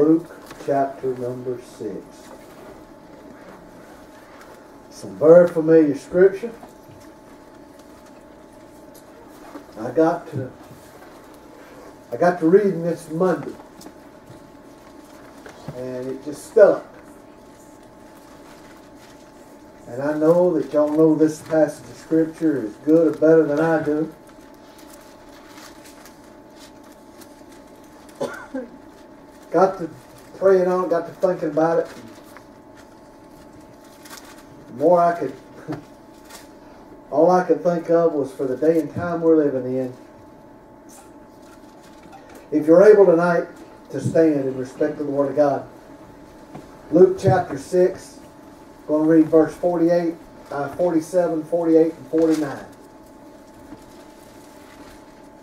Luke chapter number 6. Some very familiar scripture. I got to I got to reading this Monday. And it just stuck. And I know that y'all know this passage of scripture is good or better than I do. Got to praying on it, got to thinking about it. The more I could, all I could think of was for the day and time we're living in. If you're able tonight to stand in respect to the Word of God, Luke chapter 6, going to read verse 48, uh, 47, 48, and 49.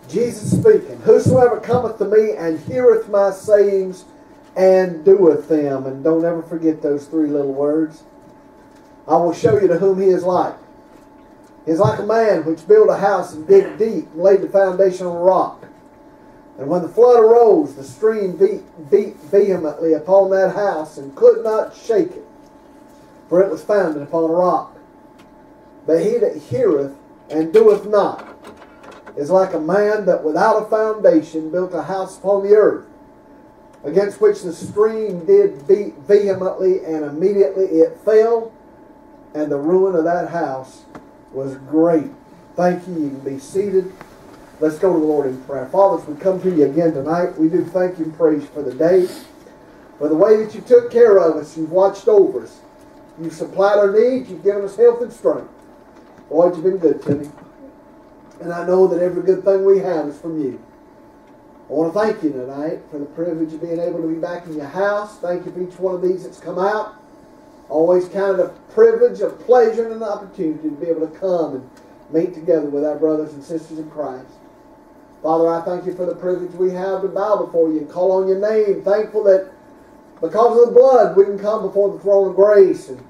Jesus speaking, Whosoever cometh to me and heareth my sayings and doeth them. And don't ever forget those three little words. I will show you to whom he is like. He is like a man which built a house and digged deep and laid the foundation on a rock. And when the flood arose, the stream beat, beat vehemently upon that house and could not shake it, for it was founded upon a rock. But he that heareth and doeth not is like a man that without a foundation built a house upon the earth, against which the stream did beat vehemently, and immediately it fell, and the ruin of that house was great. Thank you. You can be seated. Let's go to the Lord in prayer. Fathers, we come to you again tonight. We do thank you and praise for the day, for the way that you took care of us. You've watched over us. You've supplied our needs. You've given us health and strength. Lord, you've been good to me. And I know that every good thing we have is from you. I want to thank you tonight for the privilege of being able to be back in your house. Thank you for each one of these that's come out. Always counted a privilege, a pleasure, and an opportunity to be able to come and meet together with our brothers and sisters in Christ. Father, I thank you for the privilege we have to bow before you and call on your name. Thankful that because of the blood we can come before the throne of grace and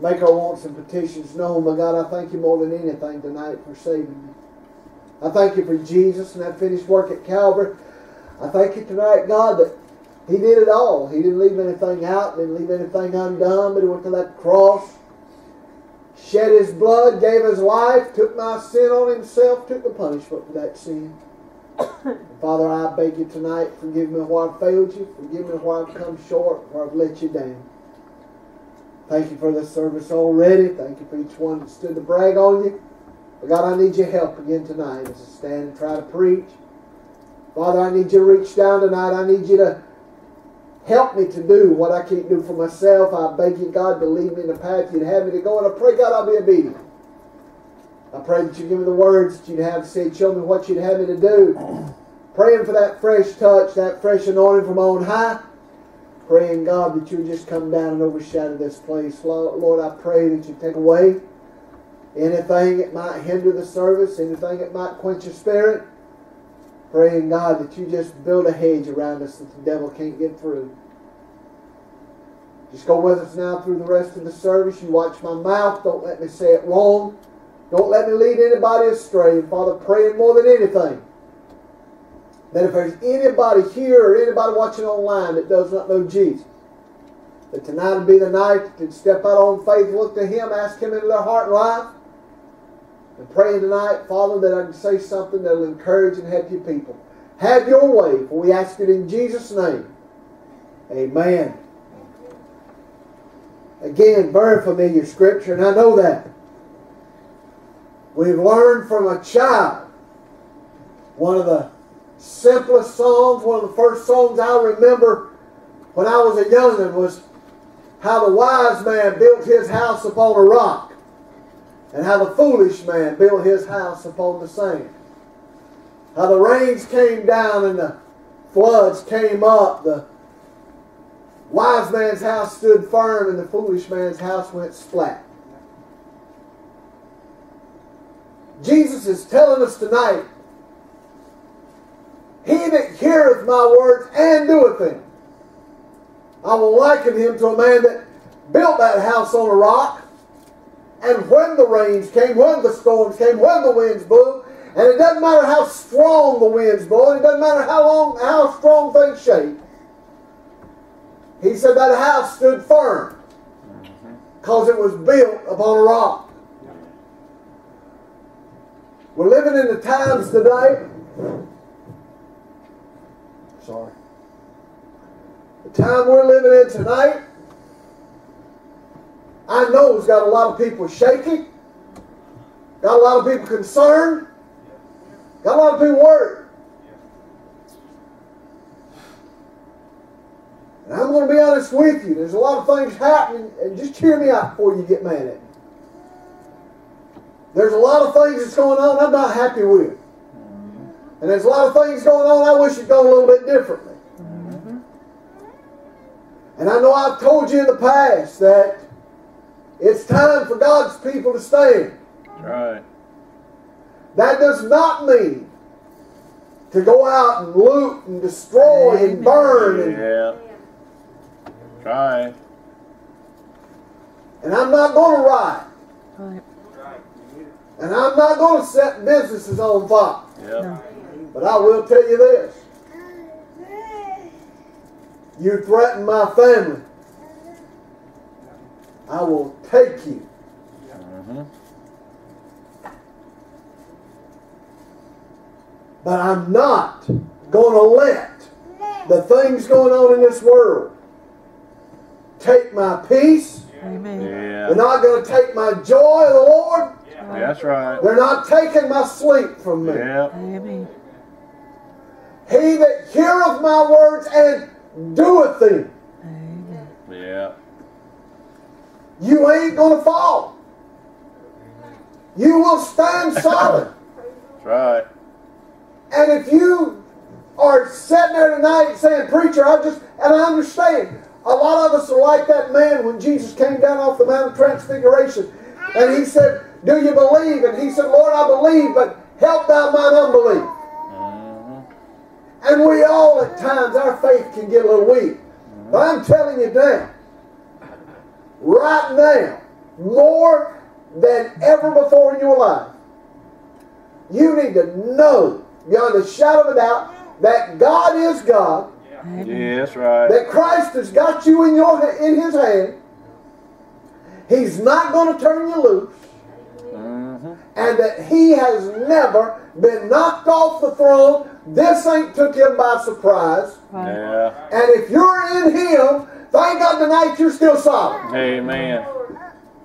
make our wants and petitions known. But God, I thank you more than anything tonight for saving me. I thank you for Jesus and that finished work at Calvary. I thank you tonight, God, that He did it all. He didn't leave anything out, didn't leave anything undone, but He went to that cross, shed His blood, gave His life, took my sin on Himself, took the punishment for that sin. Father, I beg you tonight, forgive me where I've failed you, forgive me where I've come short, where I've let you down. Thank you for this service already. Thank you for each one that stood to brag on you. But God, I need your help again tonight as I stand and try to preach. Father, I need you to reach down tonight. I need you to help me to do what I can't do for myself. I beg you, God, to lead me in the path you'd have me to go. And I pray, God, I'll be obedient. I pray that you give me the words that you'd have said. Show me what you'd have me to do. Praying for that fresh touch, that fresh anointing from on high. Praying, God, that you would just come down and overshadow this place. Lord, I pray that you take away anything that might hinder the service, anything that might quench your spirit. Praying, God, that you just build a hedge around us that the devil can't get through. Just go with us now through the rest of the service. You watch my mouth. Don't let me say it wrong. Don't let me lead anybody astray. Father, praying more than anything that if there's anybody here or anybody watching online that does not know Jesus, that tonight would be the night to step out on faith, look to Him, ask Him into their heart and life. And praying tonight, Father, that I can say something that will encourage and help you people. Have your way, for we ask it in Jesus' name. Amen. Again, very familiar scripture, and I know that. We've learned from a child one of the simplest songs, one of the first songs I remember when I was a youngin' was how the wise man built his house upon a rock and how the foolish man built his house upon the sand. How the rains came down and the floods came up. The wise man's house stood firm and the foolish man's house went splat. Jesus is telling us tonight, He that heareth my words and doeth them, I will liken him to a man that built that house on a rock. And when the rains came, when the storms came, when the winds blew, and it doesn't matter how strong the winds blow, it doesn't matter how long, how strong things shake. He said that house stood firm mm-hmm. because it was built upon a rock. We're living in the times today. Sorry. The time we're living in tonight, I know it's got a lot of people shaky, got a lot of people concerned, got a lot of people worried. And I'm going to be honest with you. There's a lot of things happening, and just hear me out before you get mad at me. There's a lot of things that's going on I'm not happy with. And there's a lot of things going on I wish it'd gone a little bit differently. Mm-hmm. And I know I've told you in the past that it's time for God's people to stand. Right. That does not mean to go out and loot and destroy and Amen. burn. And, Yeah. Try. and I'm not going to riot. Right. And I'm not going to set businesses on fire. Yep. No. But I will tell you this. You threaten my family. I will take you. Mm-hmm. But I'm not going to let the things going on in this world take my peace. Amen. They're Yeah. not going to take my joy of the Lord. That's right. They're not taking my sleep from me. Yep. Amen. He that heareth my words and doeth them, Amen. Yeah. You ain't going to fall. You will stand solid. That's right. And if you are sitting there tonight saying, Preacher, I just, and I understand, a lot of us are like that man when Jesus came down off the Mount of Transfiguration. And he said, Do you believe? And he said, Lord, I believe, but help thou mine unbelief. Mm-hmm. And we all, at times, our faith can get a little weak. But I'm telling you now, right now, more than ever before in your life, you need to know beyond a shadow of a doubt that God is God. Yeah, that's right. that Christ has got you in your in His hand. He's not going to turn you loose, Mm-hmm. and that He has never been knocked off the throne. This ain't took Him by surprise. Right. Yeah. And if you're in Him, thank God tonight you're still solid. Amen.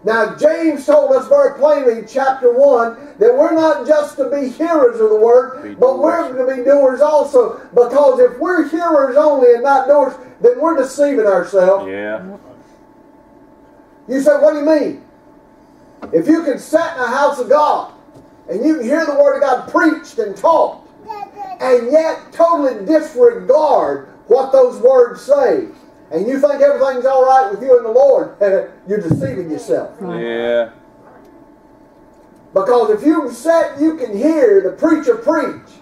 Now, James told us very plainly in chapter 1 that we're not just to be hearers of the word, Be but we're to be doers also. Because if we're hearers only and not doers, then we're deceiving ourselves. Yeah. You say, what do you mean? If you can sit in a house of God and you can hear the word of God preached and taught, and yet totally disregard what those words say, and you think everything's all right with you and the Lord, and you're deceiving yourself. Yeah. Because if you sit, you can hear the preacher preach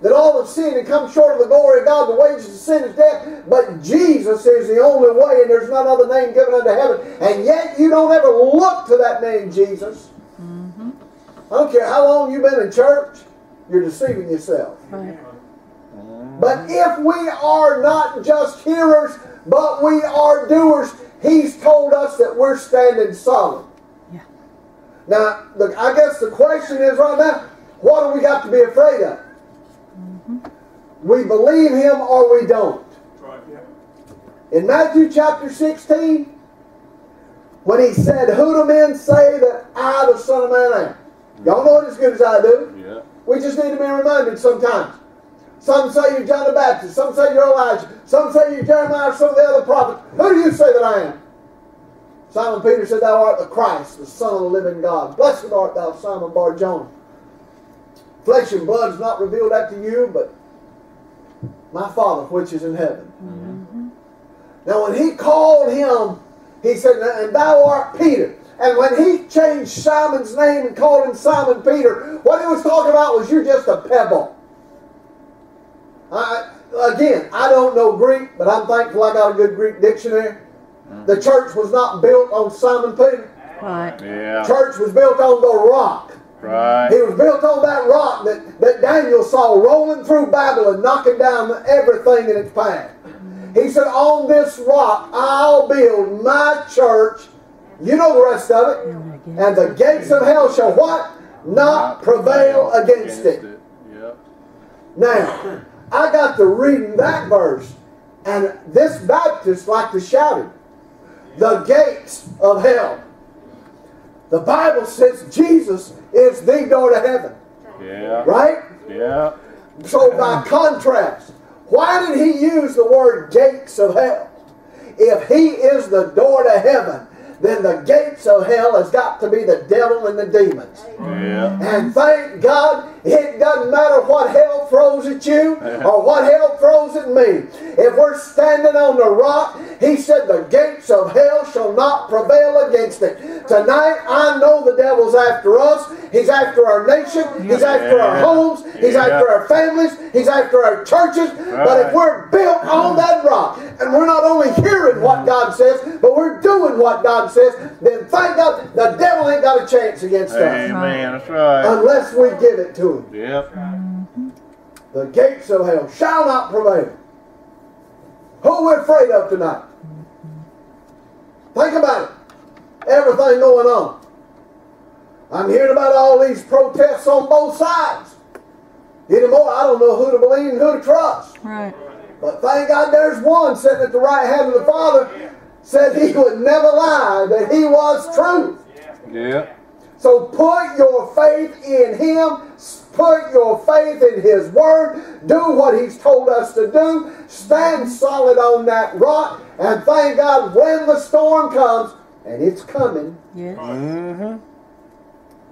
that all have sinned and come short of the glory of God. The wages of sin is death, but Jesus is the only way, and there's none other name given unto heaven. And yet you don't ever look to that name, Jesus. Mm-hmm. I don't care how long you've been in church, you're deceiving yourself. Right. Uh-huh. But if we are not just hearers, but we are doers, He's told us that we're standing solid. Yeah. Now, the, I guess the question is right now, what do we got to be afraid of? Mm-hmm. We believe Him or we don't. Right, yeah. In Matthew chapter 16, when He said, Who do men say that I, the Son of Man, am? Y'all know it as good as I do. Yeah. We just need to be reminded sometimes. Some say you're John the Baptist. Some say you're Elijah. Some say you're Jeremiah or some of the other prophets. Who do you say that I am? Simon Peter said, Thou art the Christ, the Son of the living God. Blessed art thou, Simon Bar Jonah. Flesh and blood is not revealed that to you, but my Father which is in heaven. Mm-hmm. Now, when he called him, he said, And thou art Peter. And when he changed Simon's name and called him Simon Peter, what he was talking about was you're just a pebble. I, again, I don't know Greek, but I'm thankful I got a good Greek dictionary. Mm-hmm. The church was not built on Simon Peter. Right. Yeah. Church was built on the rock. Right. He was built on that rock that, that Daniel saw rolling through Babylon, knocking down everything in its path. He said, On this rock I'll build my church. You know the rest of it. And the gates of hell shall what? Not prevail against it. Yep. Now, I got to reading that verse, and this Baptist like to shout it. The gates of hell. The Bible says Jesus is the door to heaven, Yeah. right? Yeah. So by contrast, why did he use the word gates of hell? If he is the door to heaven, then the gates of hell has got to be the devil and the demons. Yeah. And thank God, it doesn't matter what hell throws at you uh-huh. or what hell throws at me. If we're standing on the rock, he said the gates of hell shall not prevail against it. Tonight, I know the devil's after us. He's after our nation. He's after our homes. He's Yeah. after our families. He's after our churches. But if we're built on that rock, and we're not only hearing what God says, but we're doing what God says, then thank God the devil ain't got a chance against us Amen. That's right. unless we give it to him. Yep. The gates of hell shall not prevail. Who we're we afraid of tonight? Think about it. Everything going on. I'm hearing about all these protests on both sides. Anymore, I don't know who to believe and who to trust. Right. But thank God there's one sitting at the right hand of the Father said he would never lie, that he was truth. Yep. So put your faith in Him. Put your faith in His Word. Do what He's told us to do. Stand solid on that rock. And thank God when the storm comes, and it's coming, Yes. Mm-hmm.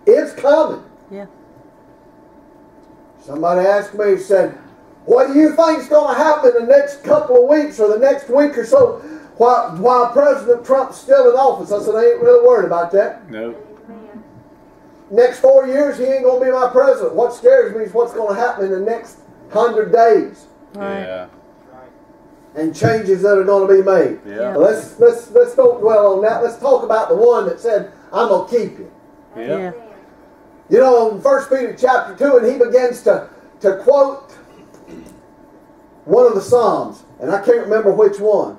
it's coming. Yeah. Somebody asked me, said, What do you think's going to happen in the next couple of weeks or the next week or so while, while President Trump's still in office? I said, I ain't really worried about that. Nope. Next four years, he ain't going to be my president. What scares me is what's going to happen in the next hundred days Right. Yeah. and changes that are going to be made. Yeah. Let's let's let's don't dwell on that. Let's talk about the one that said, "I'm going to keep you." Yep. Yeah. You know, in First Peter chapter two, and he begins to to quote one of the Psalms, and I can't remember which one,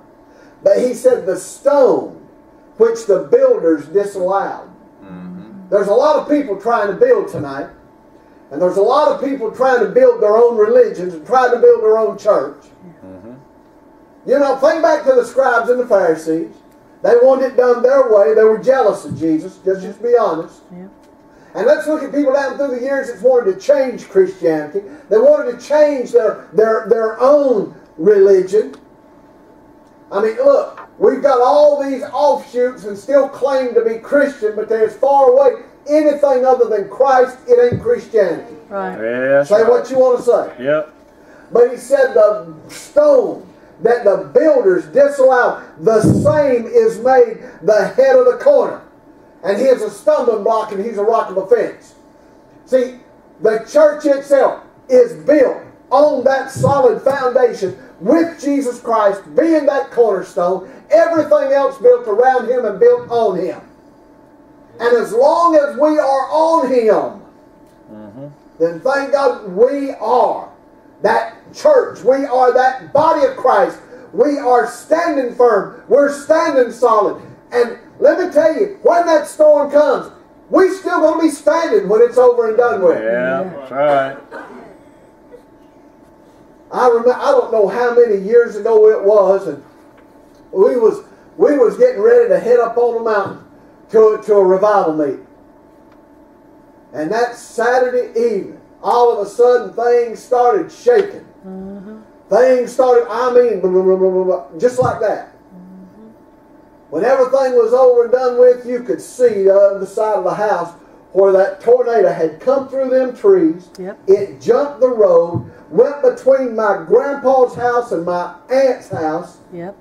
but he said, "The stone which the builders disallowed." There's a lot of people trying to build tonight. And there's a lot of people trying to build their own religions and trying to build their own church. Mm-hmm. You know, think back to the scribes and the Pharisees. They wanted it done their way. They were jealous of Jesus, just, just to be honest. Yeah. And let's look at people down through the years that's wanted to change Christianity. They wanted to change their, their, their own religion. I mean, look, we've got all these offshoots and still claim to be Christian, but they're as far away anything other than Christ, it ain't Christianity. Right. Yeah. Say right. what you want to say. Yep. But he said the stone that the builders disallowed, the same is made the head of the corner. And he is a stumbling block and he's a rock of offense. See, the church itself is built on that solid foundation with Jesus Christ being that cornerstone, everything else built around him and built on him. And as long as we are on him, Mm-hmm. then thank God we are that church. We are that body of Christ. We are standing firm. We're standing solid. And let me tell you, when that storm comes, we still going to be standing when it's over and done with. Yeah. That's right. I remember, I don't know how many years ago it was, and we was we was getting ready to head up on the mountain to, to a revival meeting. And that Saturday evening, all of a sudden things started shaking. Mm-hmm. Things started, I mean, blah, blah, blah, just like that. When everything was over and done with, you could see the other side of the house where that tornado had come through them trees. Yep. It jumped the road, went between my grandpa's house and my aunt's house, Yep.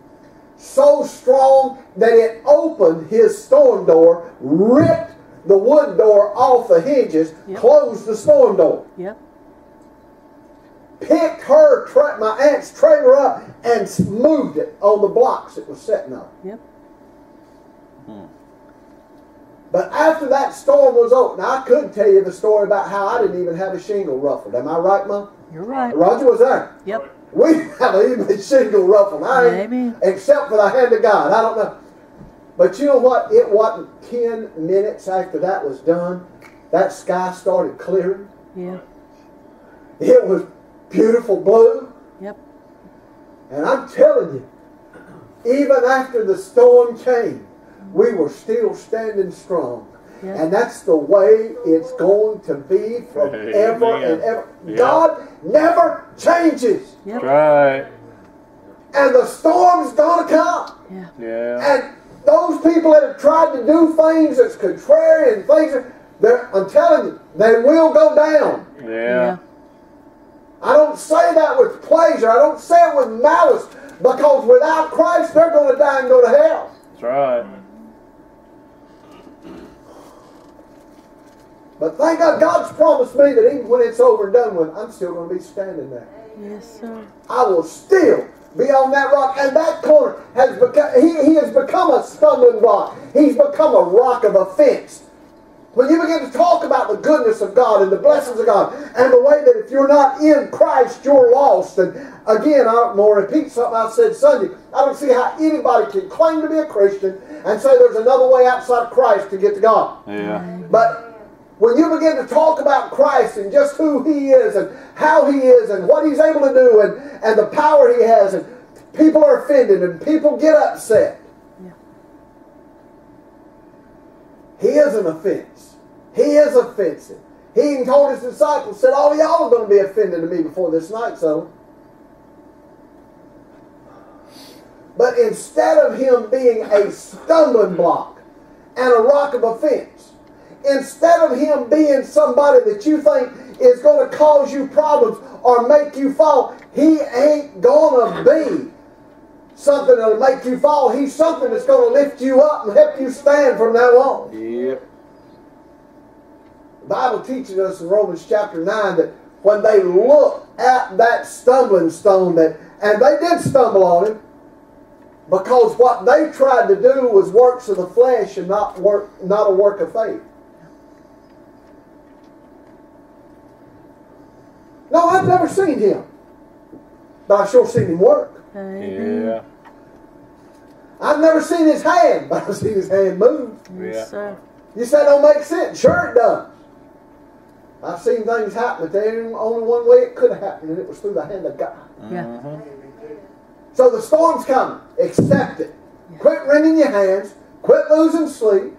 So strong that it opened his storm door, ripped the wood door off the hinges, Yep. closed the storm door Yep. picked her, tra- my aunt's trailer up and moved it on the blocks it was sitting on. Yep. Hmm. But after that storm was over, now I couldn't tell you the story about how I didn't even have a shingle ruffled. Am I right, Mom? You're right. Roger was there. Yep. We haven't even been shingle ruffled. I Amen. except for the hand of God. I don't know. But you know what? It wasn't 10 minutes after that was done. That sky started clearing. Yeah. It was beautiful blue. Yep. And I'm telling you, even after the storm came, we were still standing strong. Yep. And that's the way it's going to be forever Amen. and ever. Yeah. God never changes. Yep. Right. And the storm's going to come. Yeah. Yeah. And those people that have tried to do things that's contrary and things, that- they're, I'm telling you, they will go down. Yeah. I don't say that with pleasure. I don't say it with malice. Because without Christ, they're going to die and go to hell. That's right. But thank God, God's promised me that even when it's over and done with, I'm still going to be standing there. Yes, sir. I will still be on that rock. And that corner has become, he, he has become a stumbling block. He's become a rock of offense. When you begin to talk about the goodness of God and the blessings of God and the way that if you're not in Christ, you're lost. And again, I'm going to repeat something I said Sunday. I don't see how anybody can claim to be a Christian and say there's another way outside of Christ to get to God. Yeah. But when you begin to talk about Christ and just who He is and how He is and what He's able to do and, and the power He has, and people are offended and people get upset. He is an offense. He is offensive. He even told his disciples, said, All y'all are going to be offended to me before this night, so. But instead of him being a stumbling block and a rock of offense, instead of him being somebody that you think is going to cause you problems or make you fall, he ain't going to be something that'll make you fall. He's something that's going to lift you up and help you stand from now on. Yep. The Bible teaches us in Romans chapter 9 that when they look at that stumbling stone that and they did stumble on him because what they tried to do was works of the flesh and not work not a work of faith. No, I've never seen him. But I've sure seen him work. Yeah. I've never seen his hand, but I've seen his hand move. Yes, Yeah. sir. You say it don't make sense. Sure it does. I've seen things happen, but there ain't only one way it could have happened, and it was through the hand of God. Yeah. Mhm. So the storm's coming. Accept it. Quit wringing your hands. Quit losing sleep.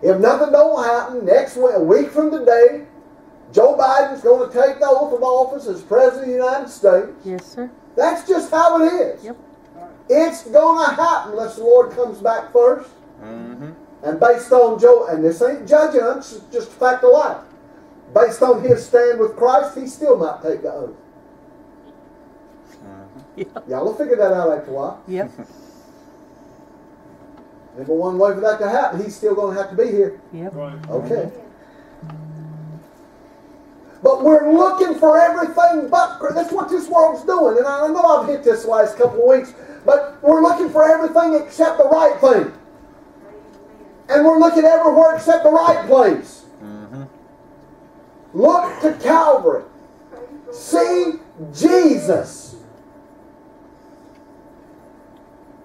If nothing don't happen, next week, a week from today, Joe Biden's going to take the oath of office as President of the United States. Yes, sir. That's just how it is. Yep. It's going to happen unless the Lord comes back first. mm-hmm. And based on Joe, and this ain't judging us, it's just a fact of life. Based on his stand with Christ, he still might take the oath. Yep. Y'all will figure that out after a while. Yep. If but one way for that to happen, he's still going to have to be here. Yep. Okay. But we're looking for everything but Christ. That's what this world's doing. And I know I've hit this last couple of weeks, but we're looking for everything except the right thing. And we're looking everywhere except the right place. Mhm. Look to Calvary. See Jesus.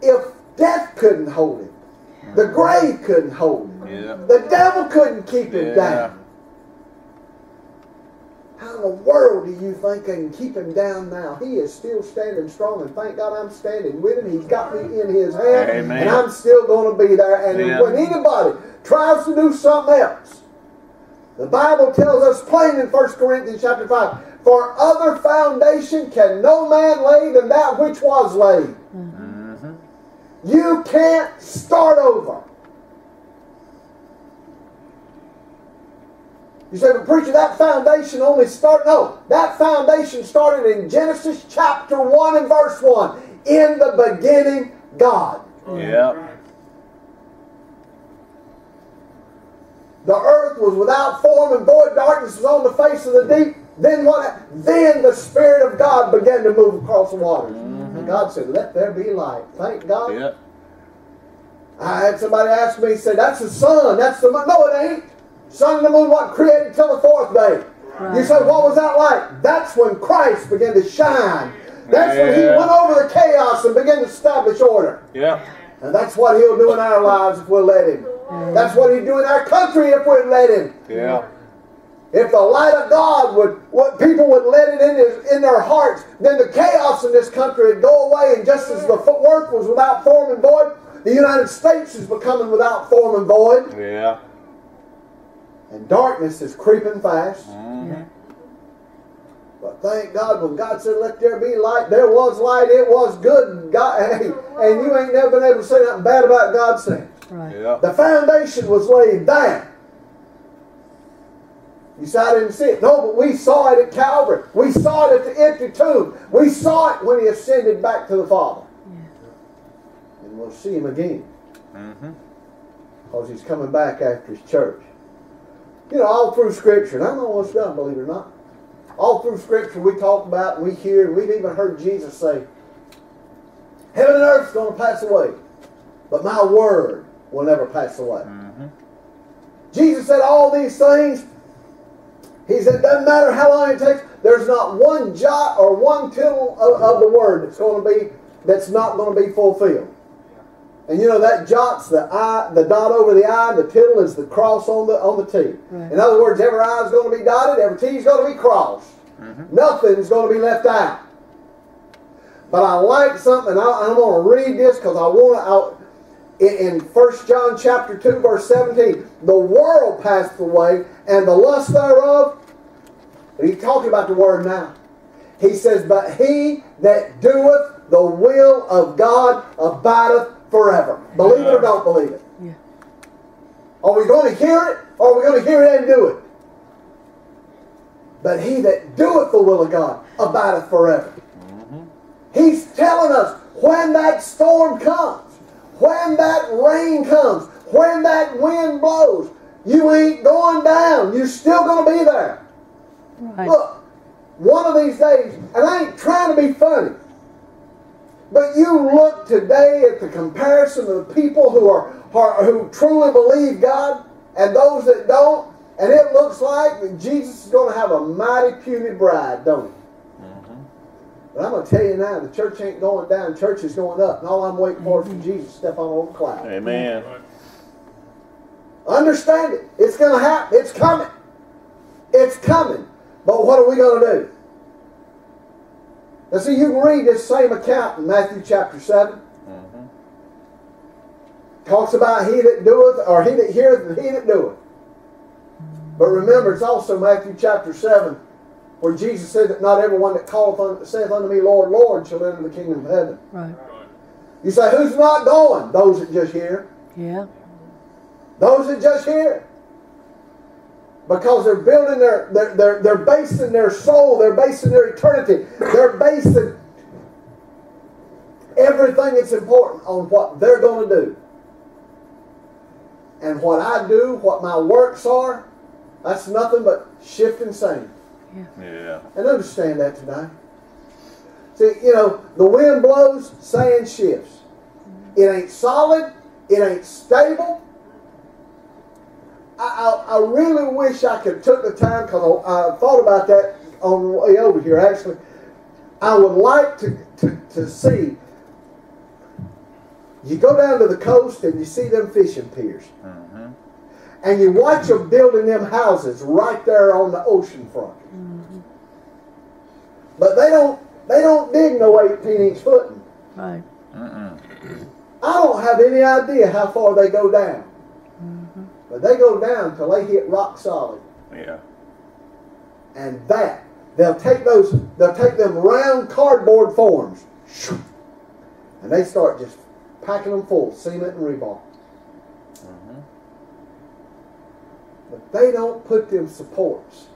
If death couldn't hold him, the grave couldn't hold him, Yeah. the devil couldn't keep him Yeah. down. How in the world do you think I can keep him down now? He is still standing strong, and thank God I'm standing with him. He's got me in his hand, Amen. and I'm still going to be there. And Yeah. when anybody tries to do something else, the Bible tells us plain in 1 Corinthians chapter 5, for other foundation can no man lay than that which was laid. Mhm. You can't start over. You say, but preacher, that foundation only started. No, that foundation started in Genesis chapter 1 and verse 1. In the beginning, God. Yep. The earth was without form and void, darkness was on the face of the deep. Then what? Then the Spirit of God began to move across the waters. And mm-hmm. God said, Let there be light. Thank God. Yep. I had somebody ask me, say, that's the sun, that's the moon. No, it ain't. Sun and the moon wasn't created till the fourth day. You Right. say, what was that like? That's when Christ began to shine That's when he went over the chaos and began to establish order. Yeah. And that's what he'll do in our lives if we'll let him. That's what he'll do in our country if we'll let him. Yeah. If the light of God would, what people would let it in, his, in their hearts, then the chaos in this country would go away. And just as the earth was without form and void, the United States is becoming without form and void. Yeah. And darkness is creeping fast. Mhm. But thank God when God said, let there be light, there was light, it was good. And, God, hey, and you ain't never been able to say nothing bad about God's things. Right. Yeah. The foundation was laid down. You say I didn't see it. No, but we saw it at Calvary. We saw it at the empty tomb. We saw it when he ascended back to the Father. And we'll see him again Mhm. because he's coming back after his church. You know, all through Scripture, and I don't know what's done, believe it or not. All through Scripture, we talk about, we hear, we've even heard Jesus say, Heaven and earth's going to pass away, but my word will never pass away. Mhm. Jesus said all these things. He said, doesn't matter how long it takes, there's not one jot or one tittle of, of the word that's going to be that's not going to be fulfilled. And you know that jot's the I, the dot over the I, the tittle is the cross on the on the T. Right. In other words, every I is going to be dotted, every T is going to be crossed. Mm-hmm. Nothing's going to be left out. But I like something. I, I'm going to read this because I want to. In, in 1 John chapter 2, verse 17, the world passed away, and the lust thereof. And he's talking about the word now. He says, But he that doeth the will of God abideth forever. Believe it or don't believe it. Yeah. Are we going to hear it, or are we going to hear it and do it? But he that doeth the will of God abideth forever. Mm-hmm. He's telling us when that storm comes, when that rain comes, when that wind blows, you ain't going down. You're still going to be there. Right. Look, one of these days, and I ain't trying to be funny, but you look today at the comparison of the people who are, are who truly believe God and those that don't, and it looks like that Jesus is going to have a mighty puny bride, don't it? Mm-hmm. But I'm going to tell you now, the church ain't going down, church is going up, and all I'm waiting for is for mm-hmm. Jesus to step on over the cloud. Amen. Understand it. It's going to happen. It's coming. It's coming. But what are we going to do? Now, see, you can read this same account in Matthew chapter 7. Mhm. Talks about he that doeth, or he that heareth, and he that doeth. But remember, it's also Matthew chapter 7, where Jesus said that not everyone that calleth un, saith unto me, Lord, Lord, shall enter the kingdom of heaven. Right. You say, who's not going? Those that just hear. Yeah. Those that just hear. Because they're building their, they're, they're, they're basing their soul, they're basing their eternity, they're basing everything that's important on what they're going to do. And what I do, what my works are, that's nothing but shifting sand. Yeah. And understand that tonight. See, you know, the wind blows, sand shifts. It ain't solid, it ain't stable. I, I, I really wish I could took the time because I, I thought about that on the way over here. Actually, I would like to, to, to see. You go down to the coast and you see them fishing piers, Mhm. and you watch them building them houses right there on the ocean front. But they don't they don't dig no 18 inch footing. Right. Mm-mm. I don't have any idea how far they go down. But they go down till they hit rock solid. Yeah. And that they'll take those they'll take them round cardboard forms and they start just packing them full, cement and rebar. Mhm. But they don't put them supports.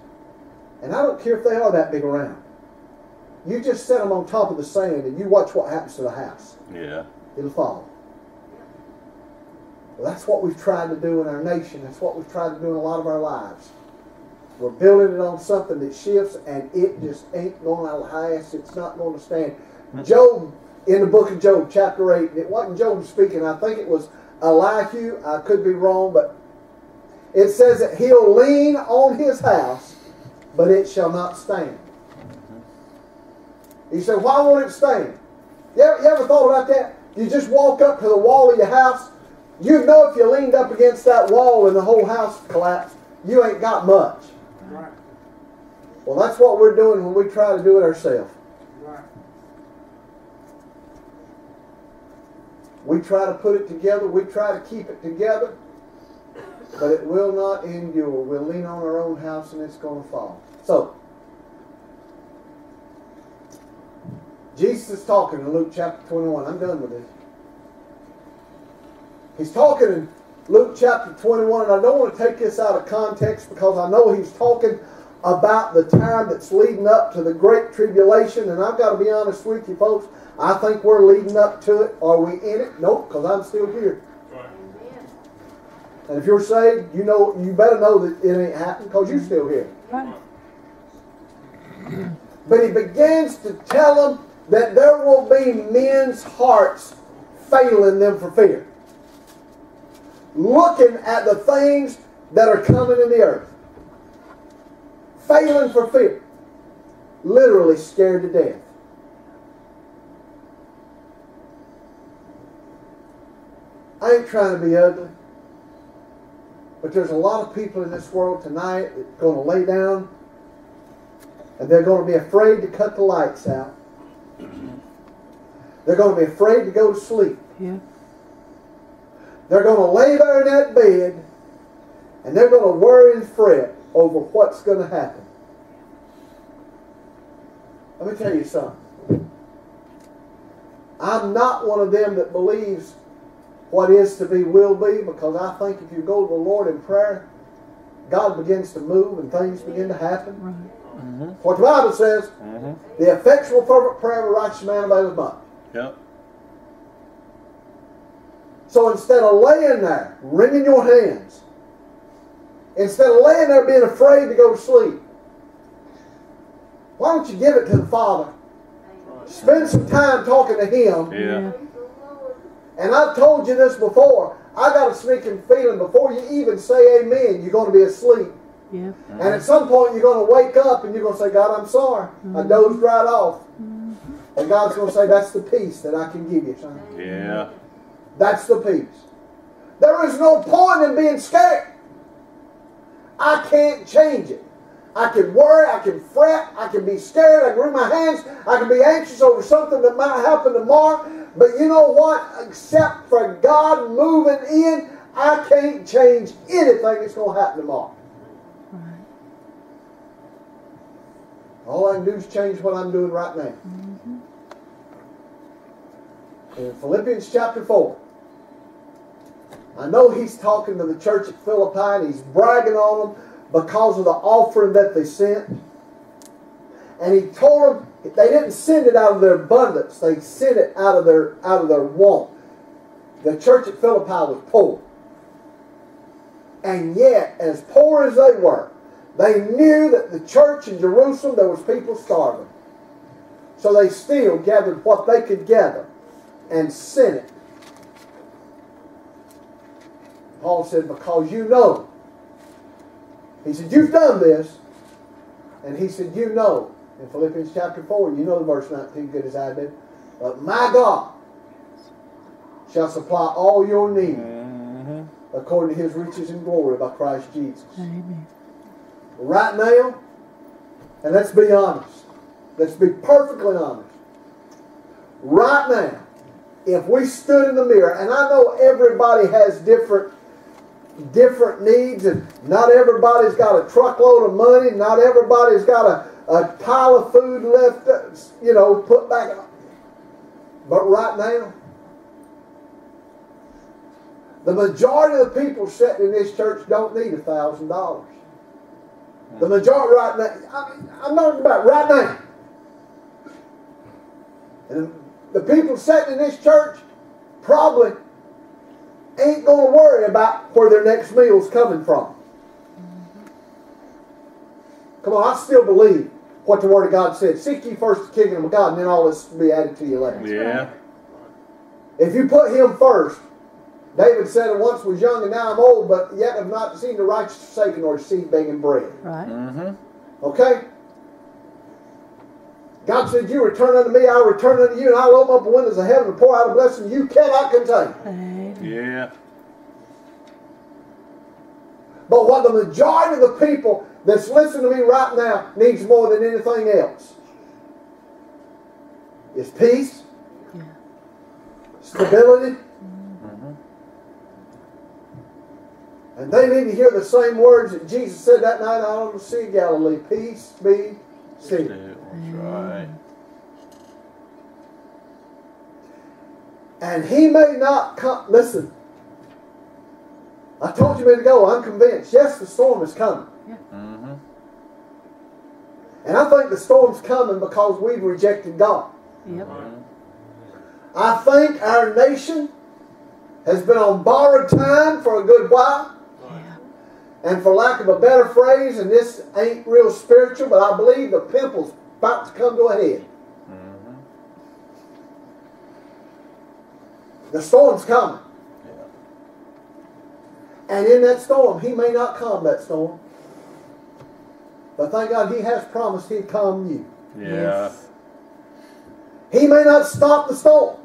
And I don't care if they are that big around. You just set them on top of the sand and you watch what happens to the house. Yeah. it'll fall. Well, that's what we've tried to do in our nation. That's what we've tried to do in a lot of our lives. We're building it on something that shifts, and it just ain't going to last. It's not going to stand. Job, in the book of Job, chapter 8, it wasn't Job speaking. I think it was Elihu. I could be wrong, but it says that he'll lean on his house, but it shall not stand. He said, why won't it stand? You ever, you ever thought about that? You just walk up to the wall of your house. You know if you leaned up against that wall and the whole house collapsed, you ain't got much. Right. Well, that's what we're doing when we try to do it ourselves. Right. We try to put it together. We try to keep it together. But it will not endure. We'll lean on our own house and it's going to fall. So, Jesus is talking in Luke chapter 21. I'm done with this. He's talking in Luke chapter 21, and I don't want to take this out of context because I know he's talking about the time that's leading up to the Great Tribulation, and I've got to be honest with you folks. I think we're leading up to it. Are we in it? Nope, because I'm still here. And if you're saved, you know you better know that it ain't happening because you're still here. Right. But he begins to tell them that there will be men's hearts failing them for fear. Looking at the things that are coming in the earth. Failing for fear. Literally scared to death. I ain't trying to be ugly. But there's a lot of people in this world tonight going to lay down and they're going to be afraid to cut the lights out. They're going to be afraid to go to sleep. Yeah. They're going to lay there in that bed and they're going to worry and fret over what's going to happen. Let me tell you something. I'm not one of them that believes what is to be will be because I think if you go to the Lord in prayer, God begins to move and things begin to happen. Right. What the Bible says, Mm-hmm. the effectual fervent prayer of a righteous man availeth much. Yep. So instead of laying there, wringing your hands, instead of laying there being afraid to go to sleep, why don't you give it to the Father? Spend some time talking to Him. Yeah. And I've told you this before. I got a sneaking feeling before you even say amen, you're going to be asleep. Yeah. And at some point, you're going to wake up and you're going to say, God, I'm sorry. I dozed right off. Mm-hmm. And God's going to say, That's the peace that I can give you, son. Yeah. That's the peace. There is no point in being scared. I can't change it. I can worry, I can fret, I can be scared, I can wring my hands, I can be anxious over something that might happen tomorrow. But you know what? Except for God moving in, I can't change anything that's going to happen tomorrow. Right. All I can do is change what I'm doing right now. Mm-hmm. In Philippians chapter 4, I know he's talking to the church at Philippi and he's bragging on them because of the offering that they sent. And he told them they didn't send it out of their abundance, they sent it out of their out of their want. The church at Philippi was poor. And yet, as poor as they were, they knew that the church in Jerusalem there was people starving. So they still gathered what they could gather and sent it. Paul said, Because you know. He said, You've done this. And he said, You know. In Philippians chapter 4, you know the verse 19 good as I did. But my God shall supply all your need Mm-hmm. according to his riches and glory by Christ Jesus. Amen. Right now, and let's be honest, let's be perfectly honest. Right now, if we stood in the mirror, and I know everybody has different different needs, and not everybody's got a truckload of money, not everybody's got a, a pile of food left, uh, you know, put back. Up. But right now, the majority of the people sitting in this church don't need a thousand dollars. The majority right now, I mean, I'm talking about right now. And the people sitting in this church probably ain't going to worry about where their next meal's coming from. Come on, I still believe what the Word of God said. Seek ye first the kingdom of God, and then all this will be added to you later. Yeah. If you put Him first, David said, I once was young and now I'm old, but yet have not seen the righteous forsaken or his seed begging bread. Right. Mm-hmm. Okay? God said, You return unto me, I'll return unto you, and I'll open up the windows of heaven and pour out a blessing you cannot contain. Amen. Yeah. But what the majority of the people that's listening to me right now needs more than anything else is peace, Yeah. stability, Mm-hmm. and they need to hear the same words that Jesus said that night out on the Sea of Galilee. Peace be still. That's right. And he may not come. Listen, I told you a minute ago, I'm convinced. Yes, the storm is coming. Mm-hmm. And I think the storm's coming because we've rejected God. Yep. I think our nation has been on borrowed time for a good while. And for lack of a better phrase, and this ain't real spiritual, but I believe the pimple's about to come to a head. Mm-hmm. The storm's coming. And in that storm, he may not calm that storm. But thank God he has promised he'd calm you. Yeah. Yes. He may not stop the storm.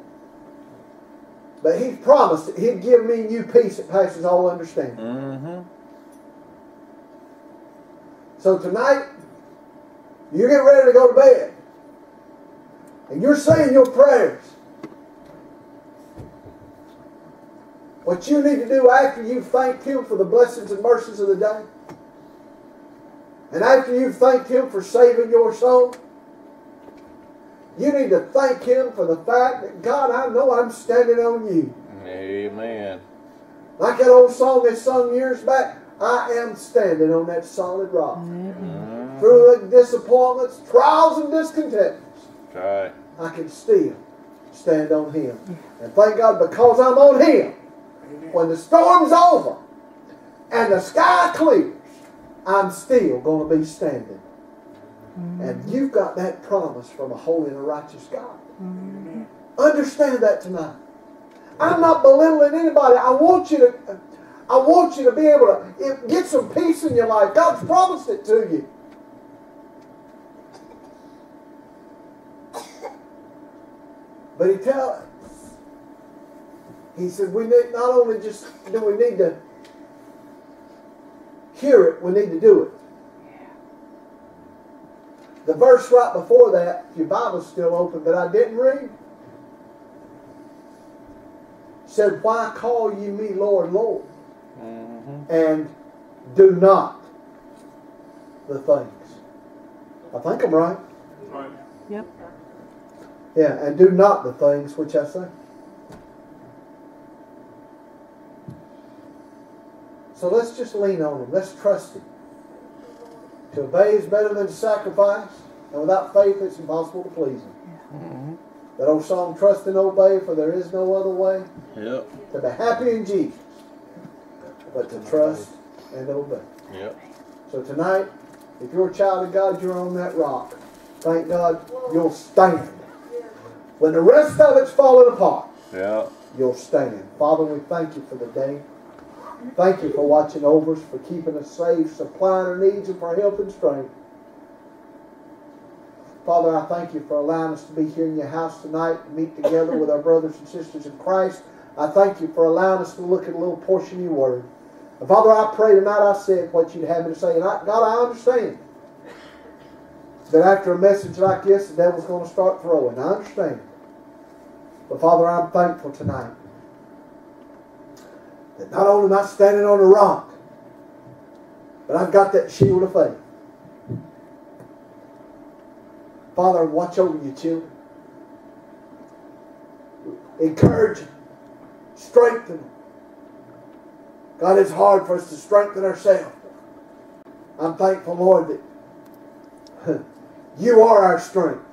But he's promised that he'd give me new peace that passes all understanding. Mm-hmm. So tonight, you get ready to go to bed. And you're saying your prayers. What you need to do after you've thanked Him for the blessings and mercies of the day, and after you've thanked Him for saving your soul, you need to thank Him for the fact that, God, I know I'm standing on you. Amen. Like that old song they sung years back, I am standing on that solid rock. Mm-hmm. Through the disappointments, trials, and discontentments, Right. I can still stand on Him. And thank God because I'm on Him, when the storm's over and the sky clears, I'm still going to be standing. Mm-hmm. And you've got that promise from a holy and a righteous God. Mm-hmm. Understand that tonight. I'm not belittling anybody. I want you to, I want you to be able to get some peace in your life. God's promised it to you. But he tell he said we need not only just do we need to hear it, we need to do it. The verse right before that, if your Bible's still open, but I didn't read, said, Why call ye me Lord, Lord? Mm-hmm. And do not the things. I think I'm right. Yep. Yeah, and do not the things which I say. So let's just lean on Him. Let's trust Him. To obey is better than to sacrifice, and without faith it's impossible to please Him. Mm-hmm. That old song, Trust and Obey, for there is no other way Yep. to be happy in Jesus but to trust and obey. Yep. So tonight, if you're a child of God, you're on that rock. Thank God you'll stand. When the rest of it's falling apart, Yeah. you'll stand. Father, we thank you for the day. Thank you for watching over us, for keeping us safe, supplying our needs, and for help and strength. Father, I thank you for allowing us to be here in your house tonight to meet together with our brothers and sisters in Christ. I thank you for allowing us to look at a little portion of your word. And Father, I pray tonight I said what you'd have me to say. And I, God, I understand that after a message like this, the devil's going to start throwing. I understand. But Father, I'm thankful tonight that not only am I standing on a rock, but I've got that shield of faith. Father, watch over your children. Encourage them. Strengthen them. God, it's hard for us to strengthen ourselves. I'm thankful, Lord, that you are our strength.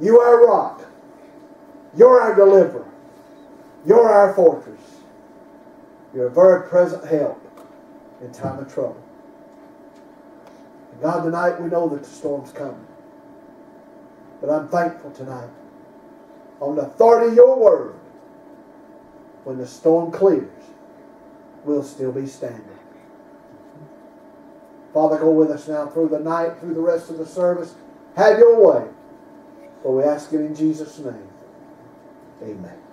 You are our rock. You're our deliverer. You're our fortress. You're a very present help in time of trouble. And God, tonight we know that the storm's coming. But I'm thankful tonight. On the authority of your word, when the storm clears, we'll still be standing. Father, go with us now through the night, through the rest of the service. Have your way. For we ask it in Jesus' name. Amen.